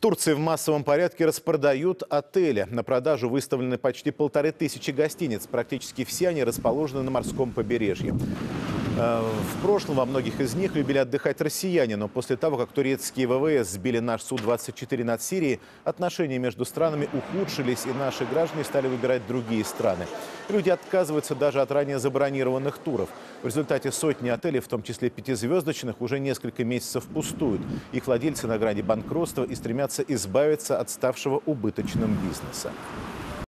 Турции в массовом порядке распродают отели. На продажу выставлены почти полторы тысячи гостиниц. Практически все они расположены на морском побережье. Э, В прошлом во многих из них любили отдыхать россияне, но после того, как турецкие ВВС сбили наш Су-24 над Сирией, отношения между странами ухудшились, и наши граждане стали выбирать другие страны. Люди отказываются даже от ранее забронированных туров. В результате сотни отелей, в том числе пятизвездочных, уже несколько месяцев пустуют. Их владельцы на грани банкротства и стремятся избавиться от ставшего убыточным бизнеса.